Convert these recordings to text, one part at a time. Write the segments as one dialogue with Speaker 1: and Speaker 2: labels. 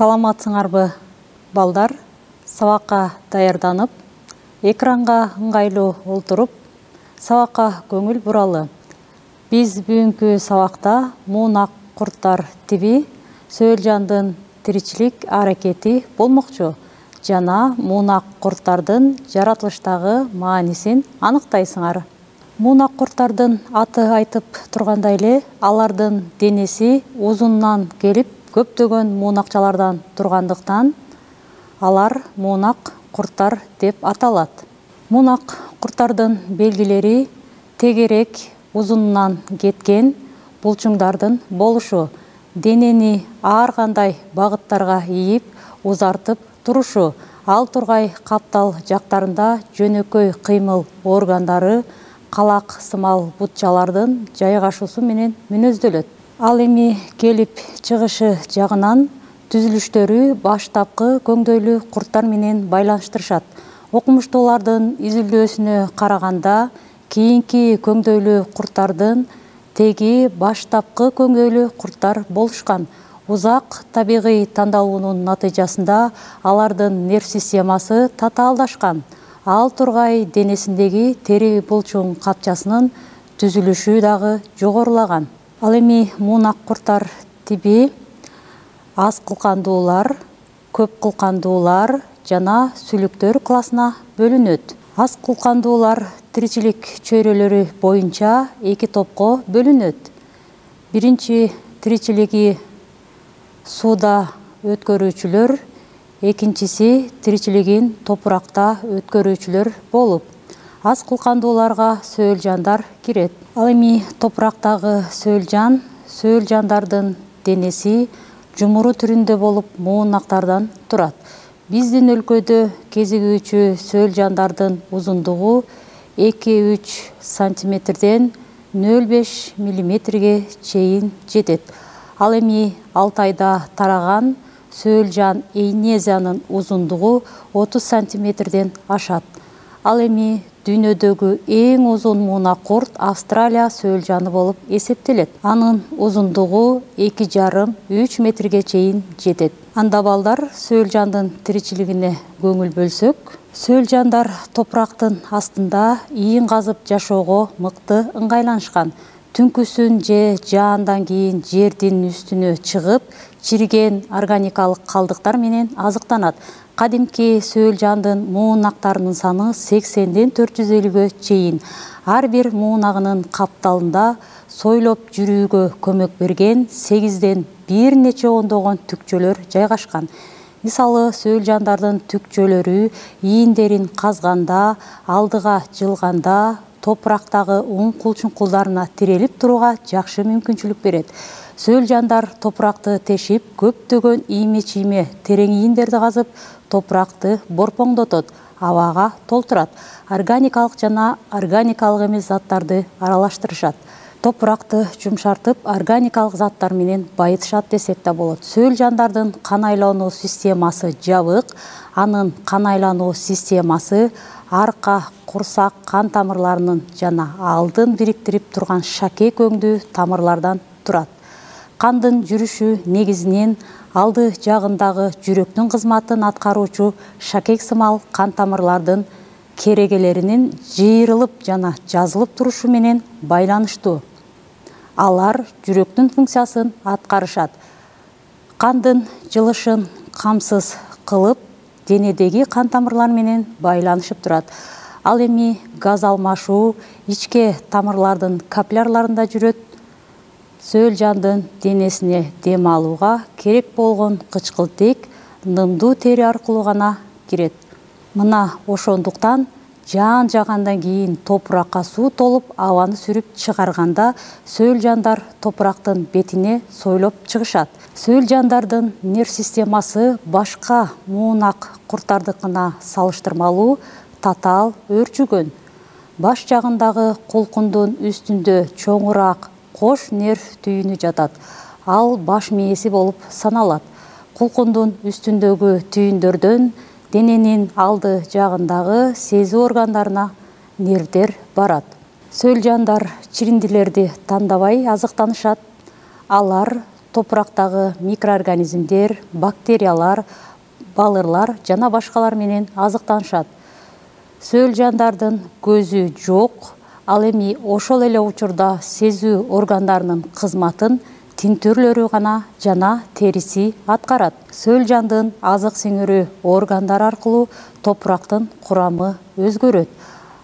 Speaker 1: саламатсыңарбы балдар? Сабакка даярданып экранга ыңгайлуу олтуруп сабакка көңүл буралы биз бүгүнкү сабакта муунак курттар тиби сөөлжандын тиричилик аракети болмокчу жана муунак курттардын жаратылыштагы маанисин аныктайсыңар муунак курттардын аты айтып тургандай эле алардын денеси узунунан келип көптөгөн муунакчалардан тургандыктан алар муунак курттар деп аталат. Муунак курттардын белгилери тегерек узунунан кеткен булчуңдардын болушу денени ар кандай багыттарга ийип узартып турушу ал тургай каптал жактарында жөнөкөй кыймыл органдары калак сымал бутчалардын жайгашуусу менен мүнөздөлөт ал эми келип чыгышы жагынан түзүлүштөрү баштапкы көңдөйлүү курттар менен байланыштырышат. Окумуштуулардын изилдөөсүнө караганда кийинки көңдөйлүү курттардын теги баштапкы көңдөйлүү курттар болушкан. Узак табигый тандалуунун натыйжасында алардын нерв системасы татаалдашкан. Ал тургай денесиндеги тери булчуң капчасынын түзүлүшү дагы жогорулаган ал эми муунак курттар тиби аз кылкандуулар көп кылкандуулар жана сүлүктөр классына бөлүнөт. Аз кылкандуулар тиричилик чөйрөлөрү боюнча эки топко бөлүнөт. Биринчи тиричилиги сууда өткөрүүчүлөр экинчиси тиричилигин топуракта өткөрүүчүлөр болуп аз кылкандууларга сөөлжандар кирет. Ал эми топурактагы сөөлжан сөөлжандардын денеси жумуру түрүндө болуп муунактардан турат. Биздин өлкөдө кезигүүчү сөөлжандардын узундугу эки үч сантиметрден нөл беш миллиметрге чейин жетет. Ал эми алтайда тараган сөөлжан эйнезиянын узундугу отуз сантиметрден ашат. Ал эми дүйнөдөгү эң узун муунак курт австралия сөөлжаны болуп эсептелет. Анын узундугу эки жарым үч метрге чейин жетет. Анда балдар сөөлжандын тиричилигине көңүл бөлсөк. Сөөлжандар топурактын астында ийин казып жашоого мыкты ыңгайланышкан. Түнкүсүн же жаандан кийин жердин үстүнө чыгып чириген органикалык калдыктар менен азыктанат. Кадимки сөөлжандын муунактарынын саны сексенден төрт жүз элүүгө чейин. Ар бир муунагынын капталында сойлоп жүрүүгө көмөк берген сегизден бир нече ондогон түкчөлөр жайгашкан. Мисалы сөөлжандардын түкчөлөрү ийиндерин казганда алдыга жылганда топурактагы уң кулчуңкулдарына тирелип турууга жакшы мүмкүнчүлүк берет сөөлжандар топуракты тешип көптөгөн ийме чийме терең ийиндерди казып топуракты борпоңдотот абага толтурат органикалык жана органикалык эмес заттарды аралаштырышат. Топуракты жумшартып органикалык заттар менен байытышат десек да болот. Сөөлжандардын кан айлануу системасы жабык анын кан системасы арка курсак кан тамырларынын жана алдын бириктирип турган шакек өңдүү тамырлардан турат кандын жүрүшү негизинен алды жагындагы жүрөктүн кызматын аткаруучу шакек сымал кан тамырлардын керегелеринин жыйрылып жана жазылып турушу менен байланыштуу алар жүрөктүн функциясын аткарышат кандын жылышын камсыз кылып денедеги кан тамырлар менен байланышып турат ал эми газ алмашуу ичке тамырлардын капиллярларында жүрөт сөөлжандын денесине дем алууга керек болгон кычкылтек нымдуу тери аркылуу гана кирет. Мына ошондуктан жаан жаагандан кийин топуракка суу толуп абаны сүрүп чыгарганда сөөлжандар топурактын бетине сойлоп чыгышат. Сөөлжандардын нерв системасы башка муунак курттардыкына салыштырмалуу татаал өөрчүгөн баш жагындагы кулкундун үстүндө чоңураак кош нерв түйүнү жатат. Ал баш мээси болуп саналат. Кулкундун үстүндөгү түйүндөрдөн дененин алды жагындагы сезүү органдарына нервдер барат. Сөөлжандар чириндилерди тандабай азыктанышат. Алар топурактагы микроорганизмдер бактериялар балырлар жана башкалар менен азыктанышат сөл жандардын көзү жок ал эми ошол эле учурда сезүү органдарынын кызматын тинтүрлөрү гана жана териси аткарат. Сөл жандын азык сиңирүү органдары аркылуу топурактын курамы өзгөрөт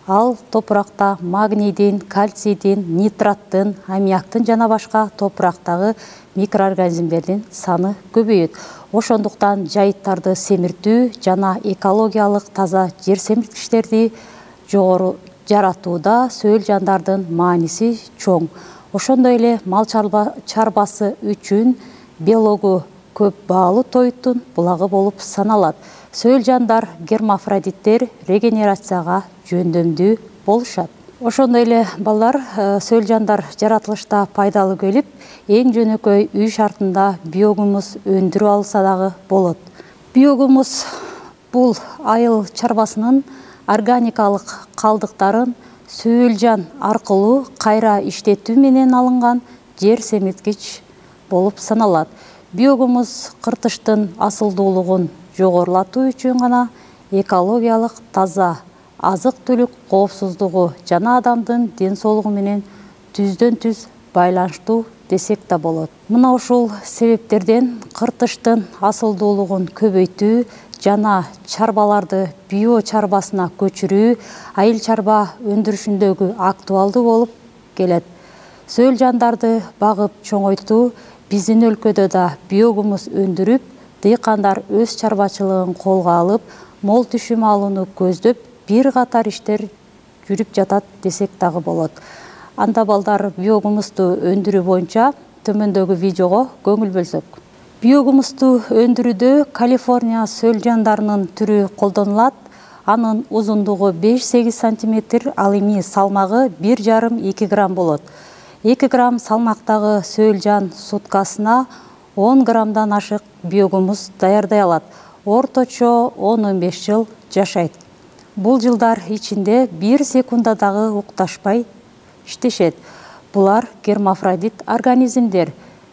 Speaker 1: ал топуракта магнийдин кальцийдин нитраттын аммиактын жана башка топурактагы микроорганизмдердин саны көбөйөт. Ошондуктан жайыттарды семиртүү жана экологиялык таза жер семирткичтерди жогору жаратууда сөл жандардын мааниси чоң. Ошондой эле мал чарбасы үчүн белогу көп баалуу тоюттун булагы болуп саналат сөл жандар гермафродиттер регенерацияга жөндөмдүү болушат. Ошондой эле балдар э, сөл жандар жаратылышта пайдалуу келип эң жөнөкөй үй шартында биогумус өндүрүп алса дагы болот. Биогумус бул айыл чарбасынын органикалык калдыктарын сөл жан аркылуу кайра иштетүү менен алынган жер семирткич болуп саналат. Биогумус кыртыштын асылдуулугун жогорулатуу үчүн гана экологиялык таза азык түлүк коопсуздугу жана адамдын ден соолугу менен түздөн түз байланыштуу десек да болот. Мына ушул себептерден кыртыштын асылдуулугун көбөйтүү жана чарбаларды био чарбасына көчүрүү айыл чарба өндүрүшүндөгү актуалдуу болуп келет. Сөл жандарды багып чоңойтуу биздин өлкөдө да биогумус өндүрүп дыйкандар өз чарбачылыгын колго алып мол түшүм алууну көздөп бир катар иштер жүрүп жатат десек дагы болот. Анда балдар биогумусту өндүрүү боюнча төмөндөгү видеого көңүл бөлсөк. Биогумусту өндүрүүдө калифорния сөл жандарынын түрү колдонулат. Анын узундугу беш сегиз сантиметр ал эми салмагы бир жарым эки грамм болот. Эки грамм салмактагы сөл жан суткасына он граммдан ашык биогумус даярдай алат. Орточо он он беш жыл жашайт. Бул жылдар ичинде бир секунда дагы укташпай иштешет. Булар гермафродит организмдер.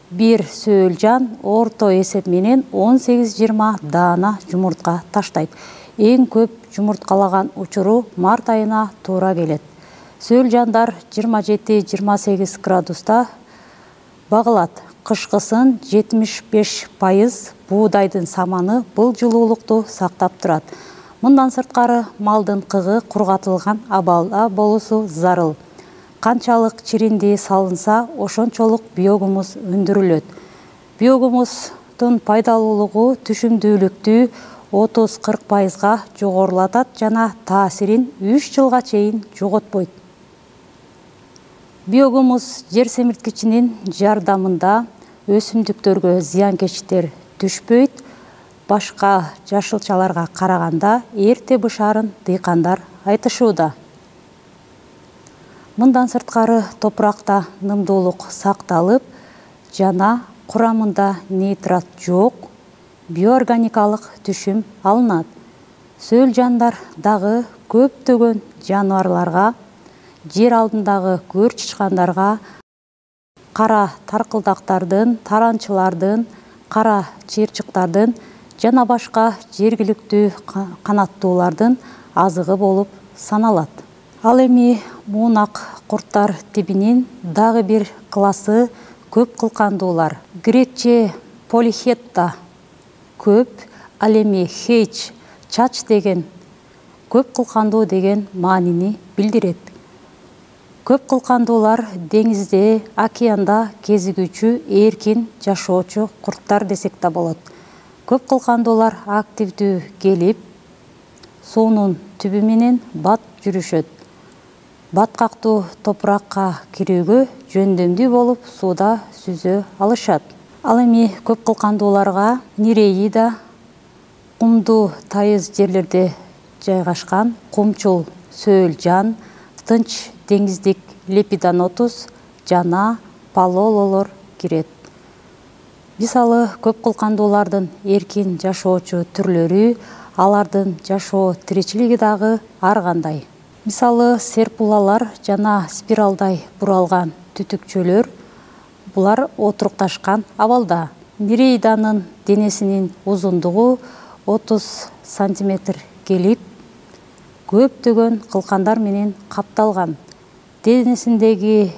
Speaker 1: Бир сөл жан орто эсеп менен он сегиз жыйырма даана жумуртка таштайт. Эң көп жумурткалаган учуру март айына туура келет. Сөл жандар жыйырма жети жыйырма сегиз градуста багылат кышкысын жетимиш беш пайыз буудайдын саманы бул жылуулукту сактап турат. Мындан сырткары малдын кыгы кургатылган абалда болуусу зарыл. Канчалык чиринди салынса ошончолук биогумус өндүрүлөт. Биогумустун пайдалуулугу түшүмдүүлүктү отуз кырк пайызга жогорулатат жана таасирин үч жылга чейин жоготпойт. Биогумус жер семирткичинин жардамында өсүмдүктөргө зыянкечтер түшпөйт башка жашылчаларга караганда эрте бышаарын дыйкандар айтышууда мындан сырткары топуракта нымдуулук сакталып жана курамында нейтрат жок биоорганикалык түшүм алынат сөл жандар дагы көптөгөн жаныбарларга жер алдындагы көр чычкандарга кара таркылдактардын таранчылардын кара чыйырчыктардын жана башка жергиликтүү канаттуулардын азыгы болуп саналат. Ал эми муунак курттар тибинин дагы бир классы көп кылкандуулар. Грекче полихетта көп ал эми хейч чач деген көп кылкандуу деген маанини билдирет көп кылкандуулар деңизде океанда кезигүүчү эркин жашоочу курттар десек да болот. Көп кылкандуулар активдүү келип суунун түбү менен бат жүрүшөт. Баткактуу топуракка кирүүгө жөндөмдүү болуп сууда сүзө алышат. Ал эми көп кылкандууларга нереида кумдуу тайыз жерлерде жайгашкан кумчул сөл жан тынч деңиздик лепидонотус жана палололор кирет. Мисалы көп кылкандуулардын эркин жашоочу түрлөрү алардын жашоо тиричилиги дагы ар кандай. Мисалы серпулалар жана спиралдай буралган түтүкчөлөр булар отурукташкан абалда. Нирейданын денесинин узундугу отуз сантиметр келип көптөгөн кылкандар менен капталган. Денесиндеги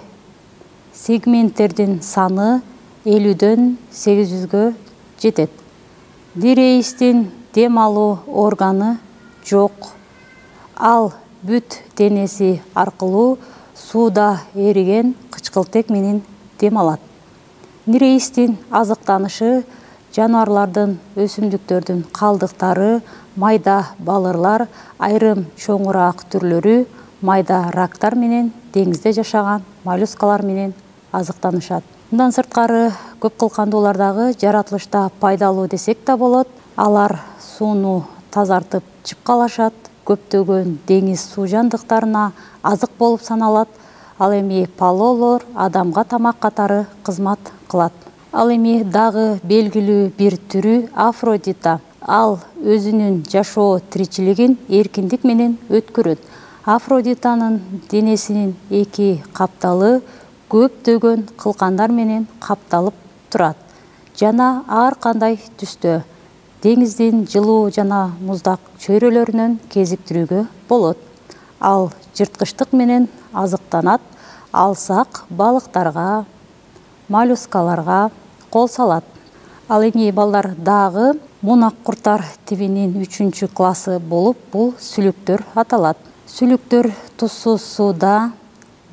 Speaker 1: сегменттердин саны элүүдөн сегиз жүзгө жетет. Диреистин дем алуу органы жок. Ал бүт денеси аркылуу сууда эриген кычкылтек менен дем алат. Нирейистин азыктанышы жаныбарлардын өсүмдүктөрдүн калдыктары майда балырлар айрым чоңураак түрлөрү майда рактар менен деңизде жашаган моллюскалар менен азыктанышат. Мындан сырткары көп кылкандуулар дагы жаратылышта пайдалуу десек да болот алар сууну тазартып чыпкалашат көптөгөн деңиз суу жандыктарына азык болуп саналат. Ал эми палоолор адамга тамак катары кызмат кылат. Ал эми дагы белгилүү бир түрү афродита ал өзүнүн жашоо тиричилигин эркиндик менен өткөрөт. Афродитанын денесинин эки капталы көптөгөн кылкандар менен капталып турат. Жана ар кандай түстө. Деңиздин жылуу жана муздак чөйрөлөрүнөн кезиктирүүгө болот. Ал жырткычтык менен азыктанат алсак балыктарга моллюскаларга кол салат. Ал эми балдар дагы мунак курттар тибинин үчүнчү классы болуп бул сүлүктөр аталат. Сүлүктөр тузсуз сууда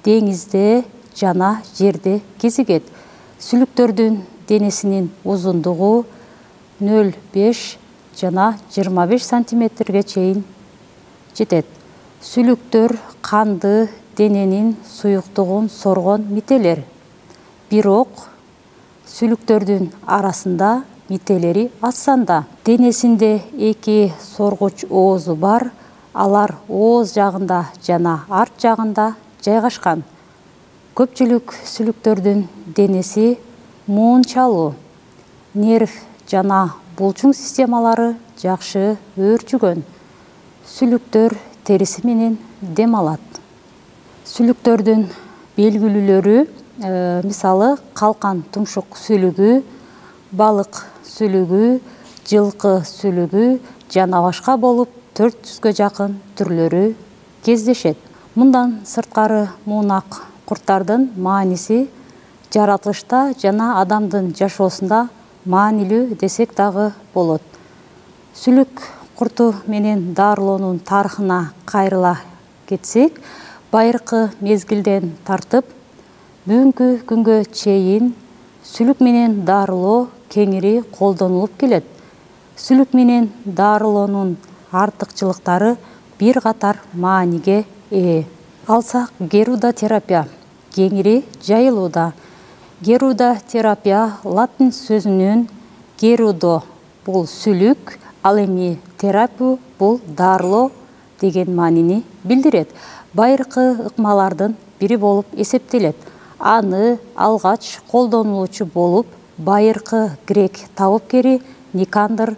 Speaker 1: деңизде жана жерде кезигет. Сүлүктөрдүн денесинин узундугу нөл беш жана жыйырма беш сантиметрге чейин жетет. Сүлүктөр канды дененин суюктугун соргон мителер. Бирок сүлүктөрдүн арасында мителери аз санда денесинде эки соргуч оозу бар. Алар ооз жагында жана арт жагында жайгашкан. Көпчүлүк сүлүктөрдүн денеси муунчалуу нерв жана булчуң системалары жакшы өөрчүгөн сүлүктөр териси менен дем алат. Сүлүктөрдүн белгилүүлөрү э, мисалы калкан тумшук сүлүгү балык сүлүгү жылкы сүлүгү жана башка болуп төрт жүзгө жакын түрлөрү кездешет. Мындан сырткары муунак курттардын мааниси жаратылышта жана адамдын жашоосунда маанилүү десек дагы болот. Сүлүк курту менен дарылоонун тарыхына кайрыла кетсек байыркы мезгилден тартып бүгүнкү күнгө чейин сүлүк менен дарылоо кеңири колдонулуп келет сүлүк менен дарылоонун артыкчылыктары бир катар мааниге ээ алсак герудотерапия кеңири жайылууда герудотерапия латин сөзүнөн герудо бул сүлүк ал эми терапию бул дарылоо деген маанини билдирет байыркы ыкмалардын бири болуп эсептелет аны алгач колдонулуучу болуп байыркы грек табипкери никандр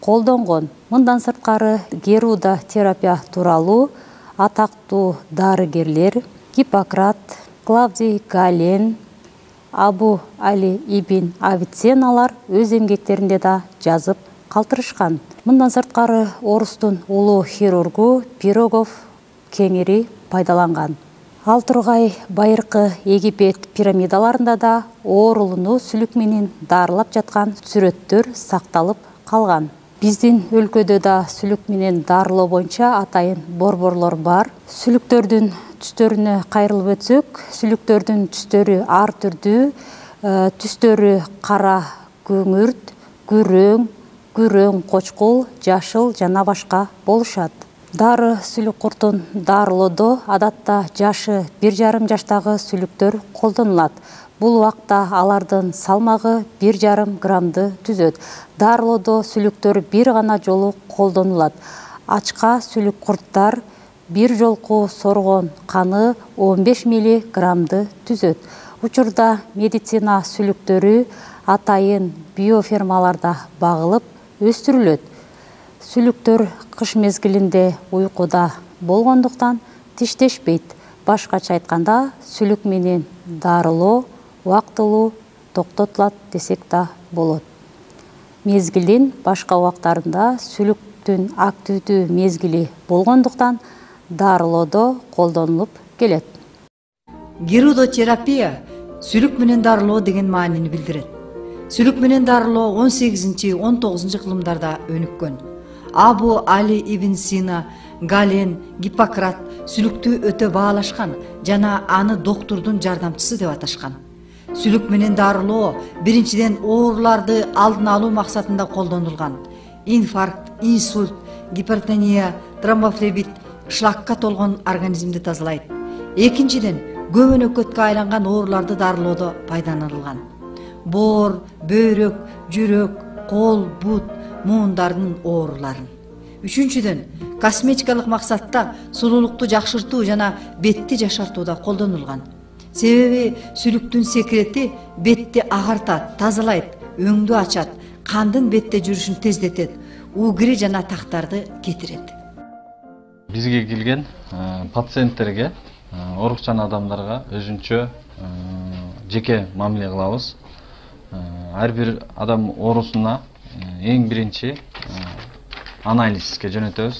Speaker 1: колдонгон мындан сырткары геруда терапия тууралуу атактуу дарыгерлер гиппократ клавдий гален абу али ибн авиценалар өз эмгектеринде да жазып калтырышкан мындан сырткары орустун улуу хирургу пирогов кеңири пайдаланган ал тургай байыркы египет пирамидаларында да оорулууну сүлүк менен дарылап жаткан сүрөттөр сакталып калган. Биздин өлкөдө да сүлүк менен дарылоо боюнча атайын борборлор бар. Сүлүктөрдүн түстөрүнө кайрылып өтсөк сүлүктөрдүн түстөрү ар түрдүү э, түстөрү кара күңүрт күрөң күрөң кочкул жашыл жана башка болушат дары сүлүк куртун дарылоодо адатта жашы бир жарым жаштагы сүлүктөр колдонулат. Бул убакта алардын салмагы бир жарым граммды түзөт. Дарылоодо сүлүктөр бир гана жолу колдонулат. Ачка сүлүк курттар бир жолку соргон каны он беш миллиграммды түзөт. Учурда медицина сүлүктөрү атайын биофермаларда багылып өстүрүлөт сүлүктөр кыш мезгилинде уйкуда болгондуктан тиштешпейт башкача айтканда сүлүк менен дарылоо убактылуу токтотулат десек да болот мезгилдин башка убактарында сүлүктүн активдүү мезгили болгондуктан дарылоодо колдонулуп келет
Speaker 2: гирудотерапия сүлүк менен дарылоо деген маанини билдирет сүлүк менен дарылоо он сегизинчи он тогузунчу кылымдарда өнүккөн абу али ибн сина гален гиппократ сүлүктү өтө баалашкан жана аны доктурдун жардамчысы деп аташкан. Сүлүк менен дарылоо биринчиден ооруларды алдын алуу максатында колдонулган. Инфаркт инсульт гипертония тромбофлебит шлакка толгон организмди тазалайт. Экинчиден көбөнөкөткө айланган ооруларды дарылоодо пайдаланылган. Боор бөйрөк жүрөк кол бут муундардын ооруларын. Үчүнчүдөн косметикалык максатта сулуулукту жакшыртуу жана бетти жашартууда колдонулган себеби сүлүктүн секрети бетти агартат тазалайт өңдү ачат кандын бетте жүрүшүн тездетет угри жана тактарды кетирет
Speaker 3: бизге келген э, пациенттерге оорукчан адамдарга өзүнчө э, жеке мамиле кылабыз ар бир адам оорусуна эң биринчи анализге жөнөтөбүз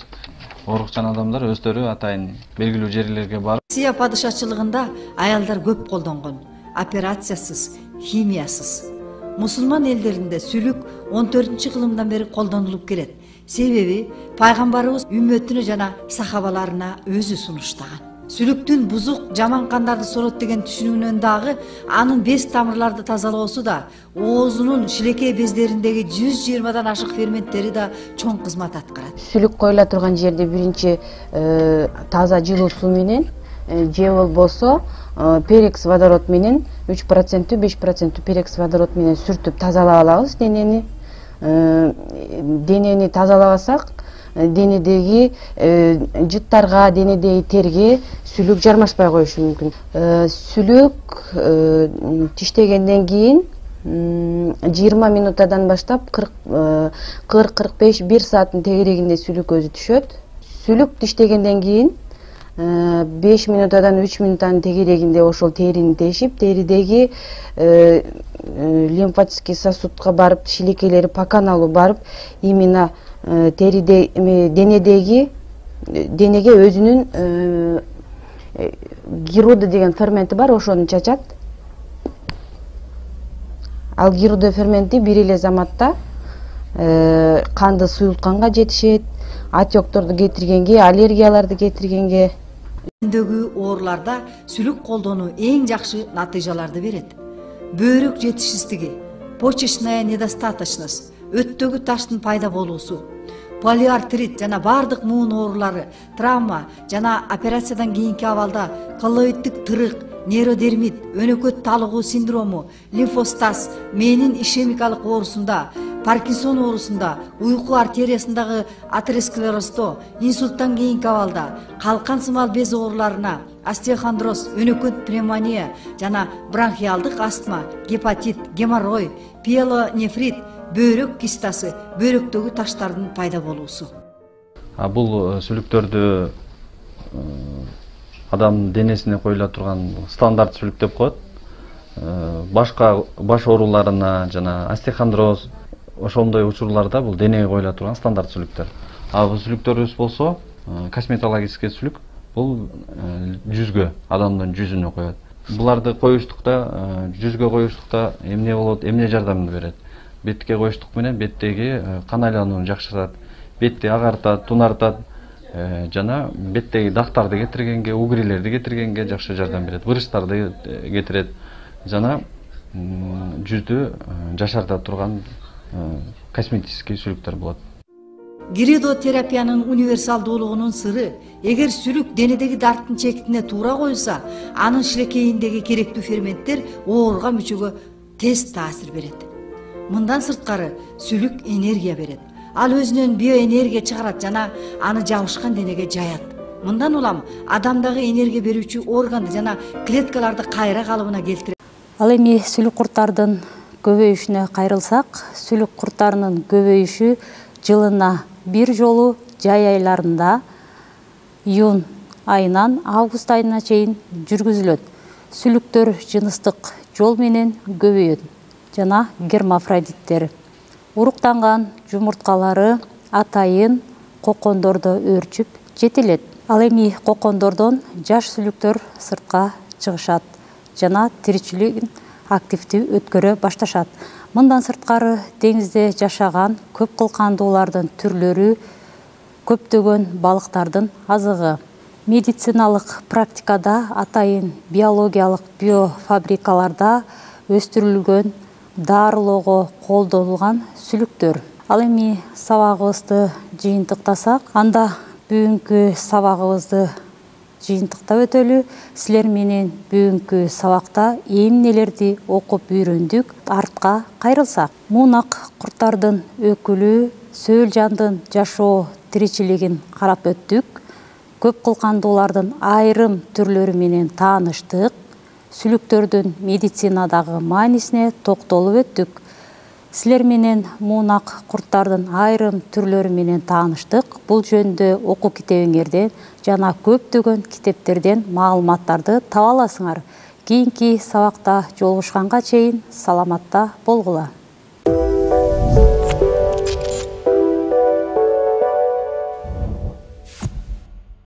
Speaker 3: оорукчан адамдар өздөрү атайын белгилүү жерлерге барып
Speaker 2: россия падышачылыгында аялдар көп колдонгон операциясыз химиясыз мусулман элдеринде сүлүк он төртүнчү кылымдан бери колдонулуп келет себеби пайгамбарыбыз үммөтүнө жана сахабаларына өзү сунуштаган сүлүктүн бузук жаман кандарды сорот деген түшүнүгүнөн дагы анын бес тамырларды тазалоосу да оозунун шилекей бездериндеги жүз жыйырмадан ашык ферменттери да чоң кызмат аткарат
Speaker 4: сүлүк коюла турган жерде биринчи э, таза жылуу суу менен э, же болбосо э, перекс водород менен үч проценттүү беш проценттүү перекс водород менен сүртүп тазалап алабыз денени денени тазалабасак денедеги э, жыттарга денедеги терге сүлүк жармашпай коюшу мүмкүн э, сүлүк э, тиштегенден кийин жыйырма минутадан баштап кырк кырк кырк беш бир сааттын тегерегинде сүлүк өзү түшөт сүлүк тиштегенден кийин беш минутадан үч минуттан тегерегинде ошол терини тешип теридеги лимфатический сосудка барып шилекейлери по каналу барып именно Э, териде денедеги денеге өзүнүн э, гируда деген ферменти бар ошону чачат ал гируда ферменти бир эле заматта канды суюлтканга жетишет отекторду кетиргенге аллергияларды кетиргенге
Speaker 2: дөгү ооруларда сүлүк колдонуу эң жакшы натыйжаларды берет бөйрөк жетишсиздиги почечная недостаточность өттөгү таштын пайда болуусу полиартрит жана баардык муун оорулары травма жана операциядан кийинки абалда коллоиддик тырык нейродермит өнөкөт талыгуу синдрому лимфостаз мээнин ишемикалык оорусунда паркинсон оорусунда уйку артериясындагы атеросклероздо инсульттан кийинки абалда калкан сымал без ооруларына остеохондроз өнөкөт пневмония жана бронхиалдык астма гепатит геморрой пиелонефрит бөйрөк кистасы бөйрөктөгү таштардын пайда болуусу.
Speaker 3: Бул э, сүлүктөрдү э, адамдын денесине коюла турган стандарт сүлүк деп коет. Э, башка баш ооруларына жана остеохондроз ошондой учурларда бул денеге коюла турган стандарт сүлүктөр а бул сүлүктөрүбүз болсо косметологический сүлүк бул жүзгө адамдын жүзүнө коет буларды коюштукта жүзгө коюштукта эмне болот эмне жардам берет? Бетке коюштук менен беттеги э, кан айланууну жакшыртат бетти агартат тунартат э, жана беттеги дактарды кетиргенге угрилерди кетиргенге жакшы жардам берет вырыштарды э, кетирет. Жана жүздү жашарта турган косметический сүлүктөр болот.
Speaker 2: Гиридотерапиянын универсалдуулугунун сыры эгер сүлүк денедеги дарттын чекитине туура коюлса анын шилекейиндеги керектүү ферменттер оорурган мүчөгө тез таасир берет. Мындан сырткары сүлүк энергия берет. Ал өзүнөн биоэнергия чыгарат жана аны жабышкан денеге жаят. Мындан улам адамдагы энергия берүүчү органды жана клеткаларды кайра калыбына келтирет.
Speaker 1: Ал эми сүлүк курттардын көбөйүшүнө кайрылсак сүлүк курттарынын көбөйүшү жылына бир жолу жай айларында июнь айынан август айына чейин жүргүзүлөт. Сүлүктөр жыныстык жол менен көбөйөт жана гермафродиттер. Уруктанган жумурткалары атайын кокондордо өөрчүп жетилет. Ал эми кокондордон жаш сүлүктөр сыртка чыгышат жана тиричилигин активдүү өткөрө башташат. Мындан сырткары деңизде жашаган көп кылкандуулардын түрлөрү көптөгөн балыктардын азыгы. Медициналык практикада атайын биологиялык биофабрикаларда өстүрүлгөн дарылоого колдонулган сүлүктөр. Ал эми сабагыбызды жыйынтыктасак анда бүгүнкү сабагыбызды жыйынтыктап өтөлү. Силер менен бүгүнкү сабакта эмнелерди окуп үйрөндүк артка кайрылсак. Муунак курттардын өкүлү сөл жандын жашоо тиричилигин карап өттүк. Көп кылкандуулардын айрым түрлөрү менен тааныштык. Сүлүктөрдүн медицинадагы маанисине токтолуп өттүк силер менен муунак курттардын айрым түрлөрү менен тааныштык бул жөнүндө окуу китебиңерден жана көптөгөн китептерден маалыматтарды таба аласыңар. Кийинки сабакта жолугушканга чейин саламатта болгула